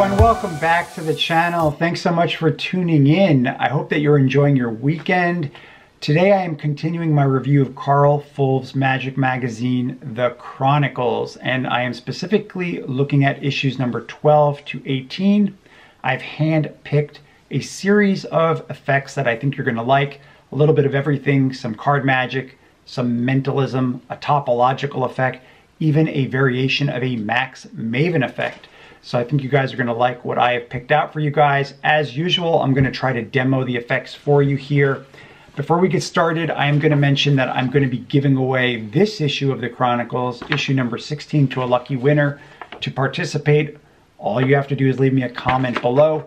everyone, welcome back to the channel. Thanks so much for tuning in. I hope that you're enjoying your weekend. Today I am continuing my review of Karl Fulves' magic magazine, The Chronicles, and I am specifically looking at issues number 12 to 18. I've hand-picked a series of effects that I think you're gonna like. A little bit of everything, some card magic, some mentalism, a topological effect, even a variation of a Max Maven effect. So I think you guys are gonna like what I have picked out for you guys. As usual, I'm gonna try to demo the effects for you here. Before we get started, I am gonna mention that I'm gonna be giving away this issue of the Chronicles, issue number 16 to a lucky winner. To participate, all you have to do is leave me a comment below.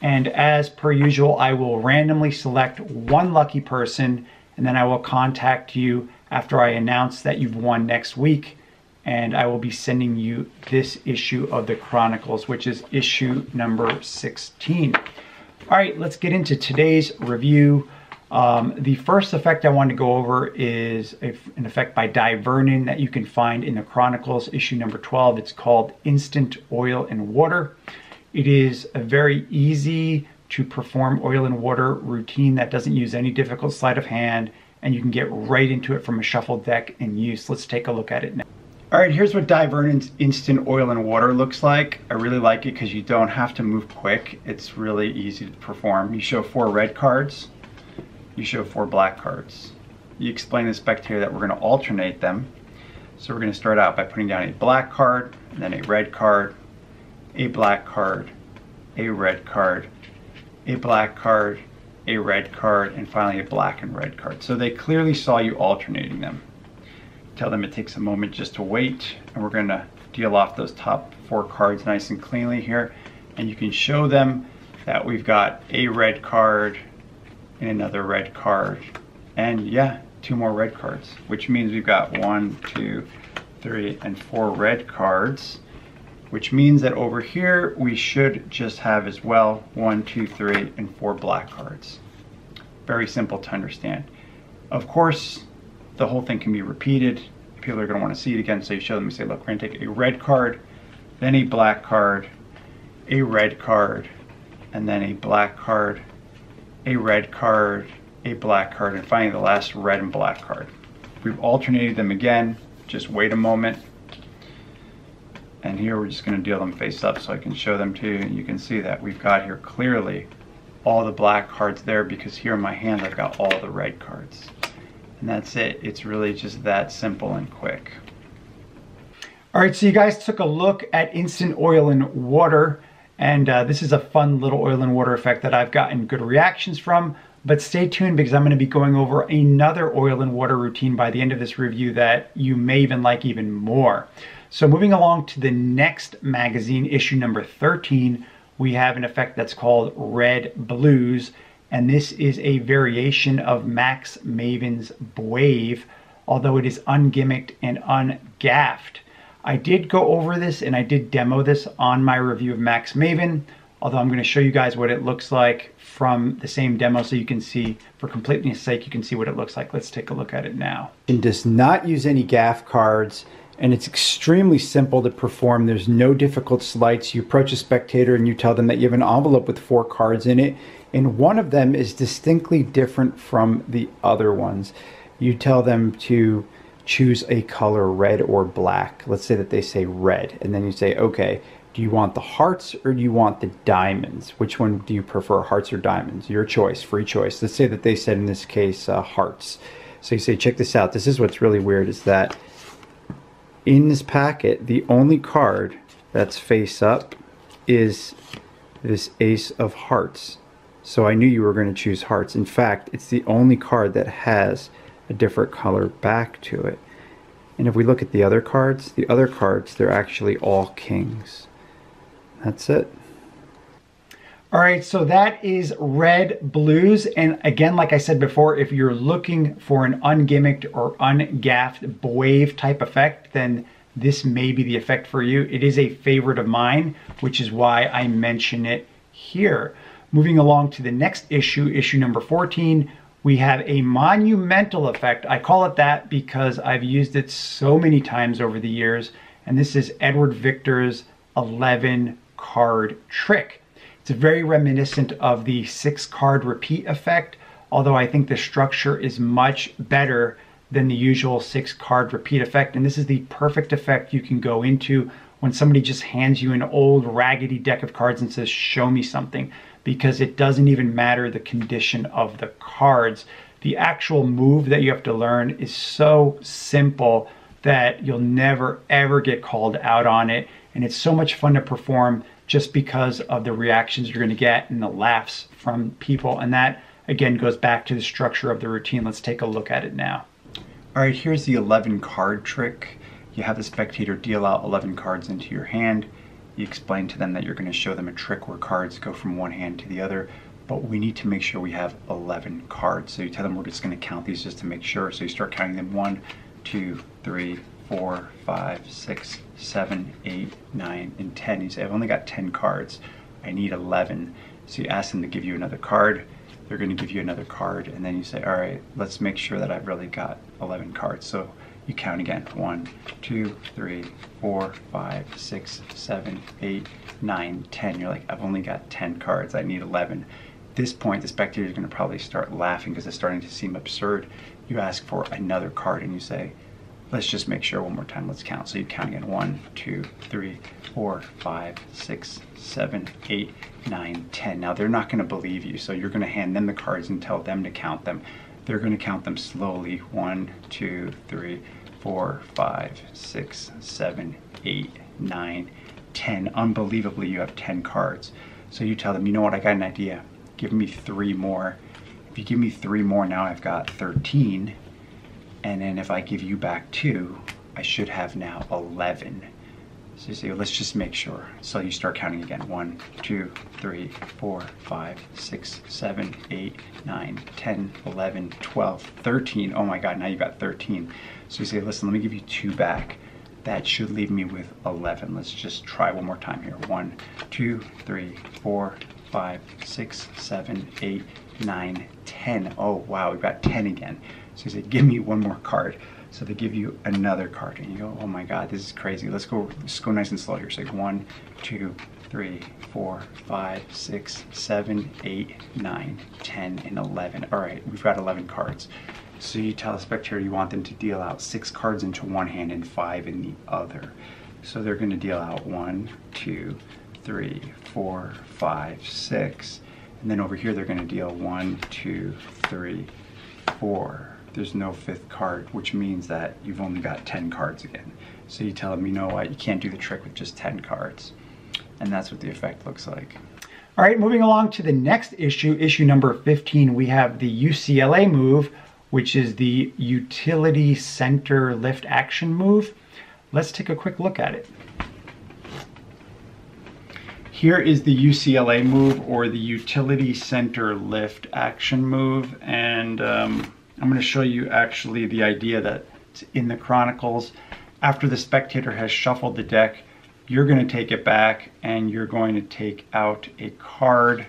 And as per usual, I will randomly select one lucky person and then I will contact you after I announce that you've won next week and I will be sending you this issue of the Chronicles, which is issue number 16. All right, let's get into today's review. Um, the first effect I want to go over is a, an effect by Dai Vernon that you can find in the Chronicles, issue number 12. It's called Instant Oil and Water. It is a very easy to perform oil and water routine that doesn't use any difficult sleight of hand, and you can get right into it from a shuffled deck and use. Let's take a look at it now. All right, here's what Dai Vernon's Instant Oil and Water looks like. I really like it because you don't have to move quick. It's really easy to perform. You show four red cards, you show four black cards. You explain to the spectator that we're gonna alternate them. So we're gonna start out by putting down a black card, then a red card, a black card, a red card, a black card, a red card, and finally a black and red card. So they clearly saw you alternating them. Tell them it takes a moment just to wait, and we're gonna deal off those top four cards nice and cleanly here. And you can show them that we've got a red card and another red card. And yeah, two more red cards, which means we've got one, two, three, and four red cards which means that over here we should just have as well one, two, three, and four black cards. Very simple to understand. Of course, the whole thing can be repeated. People are going to want to see it again, so you show them and say, look, we're going to take a red card, then a black card, a red card, and then a black card, a red card, a black card, and finally the last red and black card. We've alternated them again. Just wait a moment. And here we're just gonna deal them face up so I can show them to you. And you can see that we've got here clearly all the black cards there because here in my hand I've got all the red cards. And that's it. It's really just that simple and quick. All right, so you guys took a look at instant oil and water. And uh, this is a fun little oil and water effect that I've gotten good reactions from. But stay tuned because I'm going to be going over another oil and water routine by the end of this review that you may even like even more. So moving along to the next magazine, issue number 13, we have an effect that's called Red Blues, and this is a variation of Max Maven's Wave, although it is ungimmicked and ungaffed. I did go over this and I did demo this on my review of Max Maven, although I'm going to show you guys what it looks like from the same demo so you can see, for completeness sake, you can see what it looks like. Let's take a look at it now. It does not use any gaff cards and it's extremely simple to perform. There's no difficult sleights. You approach a spectator and you tell them that you have an envelope with four cards in it, and one of them is distinctly different from the other ones. You tell them to choose a color red or black. Let's say that they say red, and then you say, okay, do you want the hearts or do you want the diamonds? Which one do you prefer, hearts or diamonds? Your choice, free choice. Let's say that they said in this case, uh, hearts. So you say, check this out. This is what's really weird is that in this packet, the only card that's face up is this Ace of Hearts. So I knew you were going to choose Hearts. In fact, it's the only card that has a different color back to it. And if we look at the other cards, the other cards, they're actually all Kings. That's it. All right, so that is Red Blues. And again, like I said before, if you're looking for an ungimmicked or ungaffed wave type effect, then this may be the effect for you. It is a favorite of mine, which is why I mention it here. Moving along to the next issue, issue number 14, we have a monumental effect. I call it that because I've used it so many times over the years. And this is Edward Victor's 11 card trick. It's very reminiscent of the six card repeat effect, although I think the structure is much better than the usual six card repeat effect. And this is the perfect effect you can go into when somebody just hands you an old raggedy deck of cards and says, show me something, because it doesn't even matter the condition of the cards. The actual move that you have to learn is so simple that you'll never ever get called out on it. And it's so much fun to perform just because of the reactions you're gonna get and the laughs from people. And that again goes back to the structure of the routine. Let's take a look at it now. All right, here's the 11 card trick. You have the spectator deal out 11 cards into your hand. You explain to them that you're going to show them a trick where cards go from one hand to the other, but we need to make sure we have 11 cards. So you tell them we're just going to count these just to make sure. So you start counting them one, two, three, four, five, six, seven, eight, nine, and 10. You say, I've only got 10 cards. I need 11. So you ask them to give you another card. They're going to give you another card and then you say all right let's make sure that I've really got 11 cards. So you count again. One two three four five six seven eight nine ten. You're like I've only got 10 cards. I need 11 At this point the spectator is going to probably start laughing because it's starting to seem absurd. You ask for another card and you say let's just make sure one more time. Let's count. So you count again. One, two, three, four, five, six, seven, eight, nine, ten. Now they're not going to believe you, so you're going to hand them the cards and tell them to count them. They're going to count them slowly. One, two, three, four, five, six, seven, eight, nine, ten. Unbelievably, you have ten cards. So you tell them, you know what? I got an idea. Give me three more. If you give me three more, now I've got 13 and then if I give you back two, I should have now 11. So you say, let's just make sure. So you start counting again. One, two, three, four, five, six, seven, eight, nine, 10, 11, 12, 13. Oh my God, now you got 13. So you say, listen, let me give you two back. That should leave me with 11. Let's just try one more time here. One, two, three, four, five, six, seven, eight, nine, 10. Oh wow, we've got 10 again. So you say, give me one more card. So they give you another card and you go, oh my God, this is crazy. Let's go, let's go nice and slow here. Say one, two, three, four, five, six, seven, eight, nine, 10, and 11. All right, we've got 11 cards. So you tell the spectator you want them to deal out six cards into one hand and five in the other. So they're gonna deal out one, two, three, four, five, six. And then over here, they're gonna deal one, two, three, four, there's no fifth card, which means that you've only got 10 cards again. So you tell them, you know what, you can't do the trick with just 10 cards. And that's what the effect looks like. All right, moving along to the next issue, issue number 15, we have the UCLA move, which is the Utility Center Lift Action move. Let's take a quick look at it. Here is the UCLA move or the Utility Center Lift Action move. And um, I'm going to show you actually the idea that in the Chronicles, after the spectator has shuffled the deck, you're going to take it back and you're going to take out a card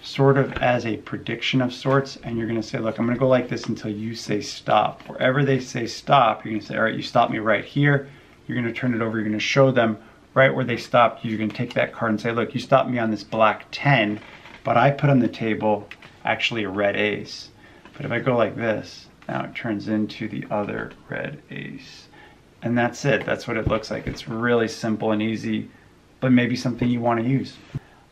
sort of as a prediction of sorts and you're going to say look I'm going to go like this until you say stop. Wherever they say stop you're going to say all right you stop me right here. You're going to turn it over you're going to show them right where they stopped. You're going to take that card and say look you stopped me on this black 10 but I put on the table actually a red ace but if I go like this, now it turns into the other red ace. And that's it. That's what it looks like. It's really simple and easy, but maybe something you want to use.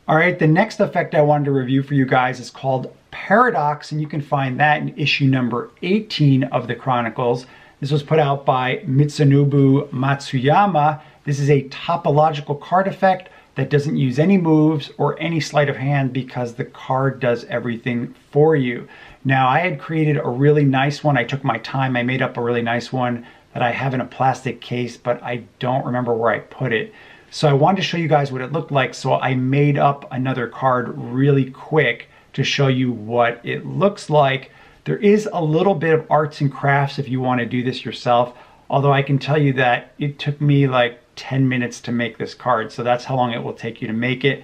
All right, the next effect I wanted to review for you guys is called Paradox, and you can find that in issue number 18 of the Chronicles. This was put out by Mitsunobu Matsuyama. This is a topological card effect that doesn't use any moves or any sleight of hand because the card does everything for you. Now I had created a really nice one. I took my time. I made up a really nice one that I have in a plastic case, but I don't remember where I put it. So I wanted to show you guys what it looked like. So I made up another card really quick to show you what it looks like. There is a little bit of arts and crafts if you want to do this yourself. Although I can tell you that it took me like 10 minutes to make this card. So that's how long it will take you to make it.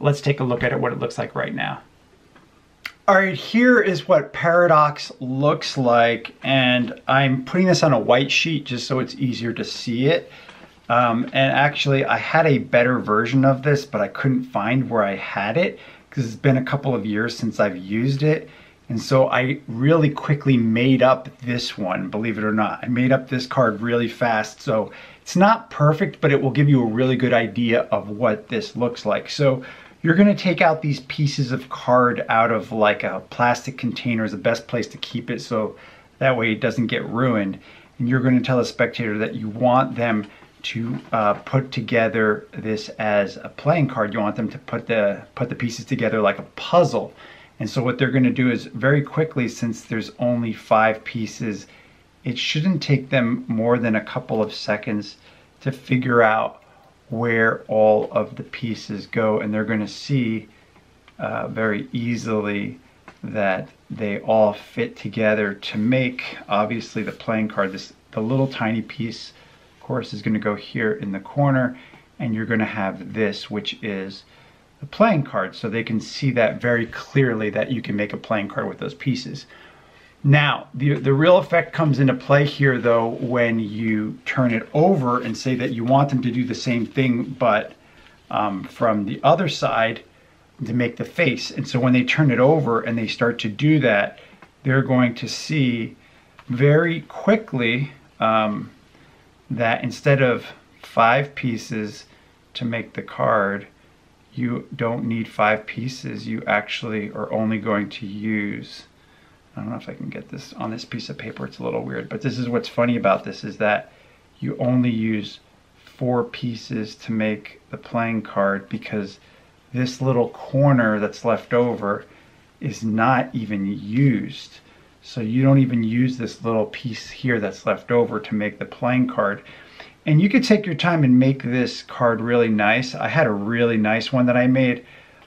Let's take a look at it, what it looks like right now. All right, here is what Paradox looks like, and I'm putting this on a white sheet just so it's easier to see it. Um, and actually, I had a better version of this, but I couldn't find where I had it because it's been a couple of years since I've used it. And so I really quickly made up this one, believe it or not. I made up this card really fast. So it's not perfect, but it will give you a really good idea of what this looks like. So you're gonna take out these pieces of card out of like a plastic container is the best place to keep it so that way it doesn't get ruined. And you're gonna tell the spectator that you want them to uh, put together this as a playing card. You want them to put the put the pieces together like a puzzle. And so what they're going to do is very quickly, since there's only five pieces, it shouldn't take them more than a couple of seconds to figure out where all of the pieces go. And they're going to see uh, very easily that they all fit together to make, obviously, the playing card. This The little tiny piece, of course, is going to go here in the corner. And you're going to have this, which is the playing card so they can see that very clearly that you can make a playing card with those pieces. Now, the, the real effect comes into play here though when you turn it over and say that you want them to do the same thing but um, from the other side to make the face. And so when they turn it over and they start to do that, they're going to see very quickly um, that instead of five pieces to make the card, you don't need five pieces. You actually are only going to use, I don't know if I can get this on this piece of paper. It's a little weird, but this is what's funny about this is that you only use four pieces to make the playing card because this little corner that's left over is not even used. So you don't even use this little piece here that's left over to make the playing card. And you could take your time and make this card really nice. I had a really nice one that I made,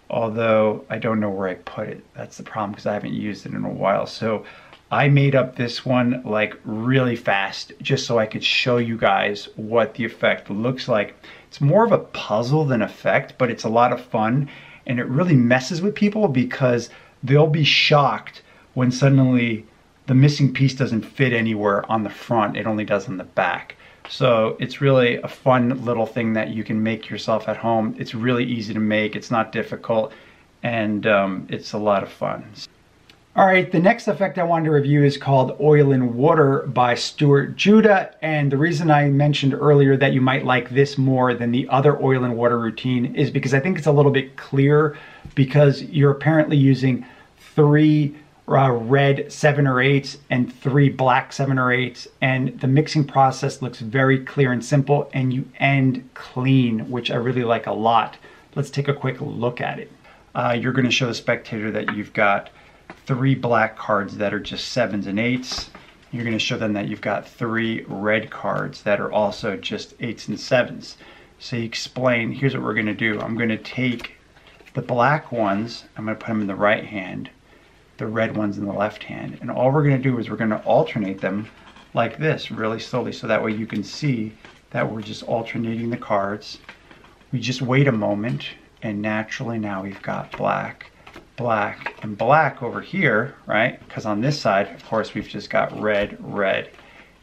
although I don't know where I put it. That's the problem because I haven't used it in a while. So I made up this one like really fast just so I could show you guys what the effect looks like. It's more of a puzzle than effect, but it's a lot of fun and it really messes with people because they'll be shocked when suddenly the missing piece doesn't fit anywhere on the front, it only does on the back. So it's really a fun little thing that you can make yourself at home. It's really easy to make, it's not difficult, and um, it's a lot of fun. All right, the next effect I wanted to review is called Oil and Water by Stewart Judah. And the reason I mentioned earlier that you might like this more than the other oil and water routine is because I think it's a little bit clearer because you're apparently using three uh, red seven or eights and three black seven or eights. And the mixing process looks very clear and simple and you end clean, which I really like a lot. Let's take a quick look at it. Uh, you're gonna show the spectator that you've got three black cards that are just sevens and eights. You're gonna show them that you've got three red cards that are also just eights and sevens. So you explain, here's what we're gonna do. I'm gonna take the black ones, I'm gonna put them in the right hand, the red ones in the left hand. And all we're gonna do is we're gonna alternate them like this really slowly so that way you can see that we're just alternating the cards. We just wait a moment and naturally now we've got black, black, and black over here, right? Because on this side, of course, we've just got red, red,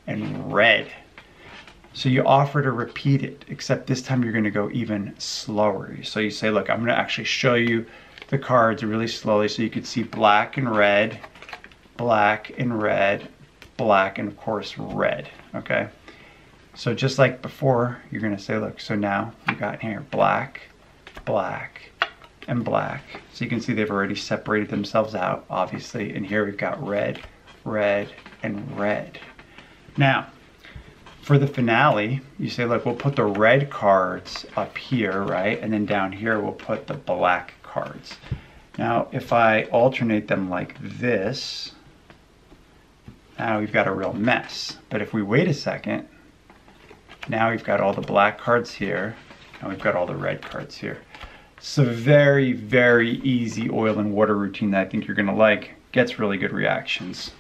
and red. So you offer to repeat it, except this time you're gonna go even slower. So you say, look, I'm gonna actually show you the cards really slowly so you can see black and red, black and red, black and of course red, okay? So just like before, you're gonna say, look, so now you got here black, black, and black. So you can see they've already separated themselves out, obviously, and here we've got red, red, and red. Now, for the finale, you say, look, we'll put the red cards up here, right? And then down here, we'll put the black cards. Now, if I alternate them like this, now we've got a real mess. But if we wait a second, now we've got all the black cards here, and we've got all the red cards here. It's a very, very easy oil and water routine that I think you're gonna like. Gets really good reactions.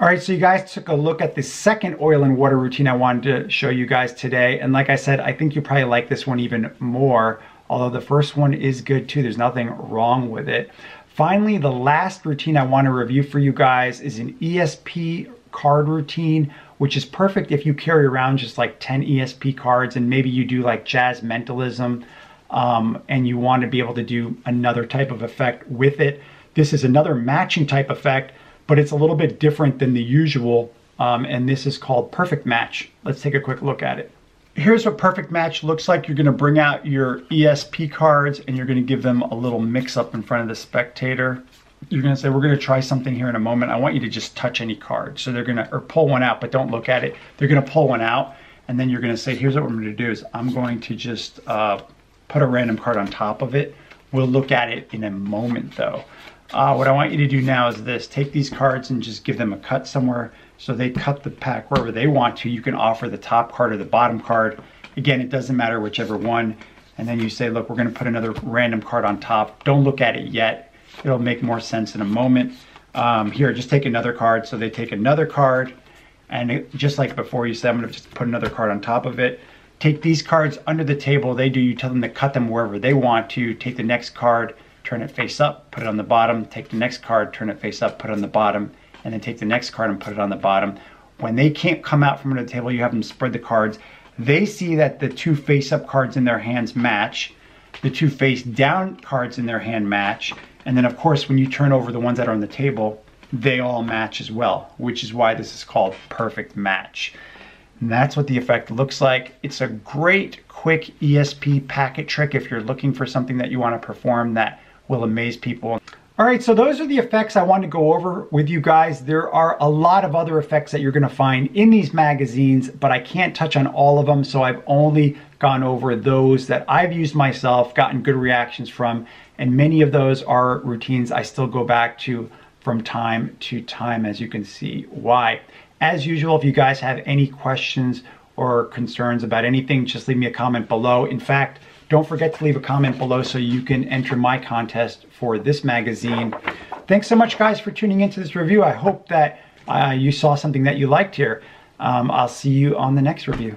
All right, so you guys took a look at the second oil and water routine I wanted to show you guys today. And like I said, I think you probably like this one even more although the first one is good too. There's nothing wrong with it. Finally, the last routine I want to review for you guys is an ESP card routine, which is perfect if you carry around just like 10 ESP cards and maybe you do like jazz mentalism um, and you want to be able to do another type of effect with it. This is another matching type effect, but it's a little bit different than the usual. Um, and this is called Perfect Match. Let's take a quick look at it. Here's what Perfect Match looks like. You're gonna bring out your ESP cards and you're gonna give them a little mix up in front of the spectator. You're gonna say, we're gonna try something here in a moment. I want you to just touch any card. So they're gonna, or pull one out, but don't look at it. They're gonna pull one out and then you're gonna say, here's what I'm gonna do is I'm going to just uh, put a random card on top of it. We'll look at it in a moment though. Uh, what I want you to do now is this, take these cards and just give them a cut somewhere. So they cut the pack wherever they want to. You can offer the top card or the bottom card. Again, it doesn't matter whichever one. And then you say, look, we're gonna put another random card on top. Don't look at it yet. It'll make more sense in a moment. Um, here, just take another card. So they take another card and it, just like before you said, I'm gonna just put another card on top of it. Take these cards under the table. They do, you tell them to cut them wherever they want to. Take the next card, turn it face up, put it on the bottom. Take the next card, turn it face up, put it on the bottom and then take the next card and put it on the bottom. When they can't come out from under the table, you have them spread the cards. They see that the two face-up cards in their hands match, the two face-down cards in their hand match, and then of course when you turn over the ones that are on the table, they all match as well, which is why this is called perfect match. And that's what the effect looks like. It's a great quick ESP packet trick if you're looking for something that you want to perform that will amaze people. All right, so those are the effects I wanted to go over with you guys. There are a lot of other effects that you're gonna find in these magazines, but I can't touch on all of them, so I've only gone over those that I've used myself, gotten good reactions from, and many of those are routines I still go back to from time to time, as you can see why. As usual, if you guys have any questions or concerns about anything, just leave me a comment below. In fact, don't forget to leave a comment below so you can enter my contest for this magazine. Thanks so much guys for tuning into this review. I hope that uh, you saw something that you liked here. Um, I'll see you on the next review.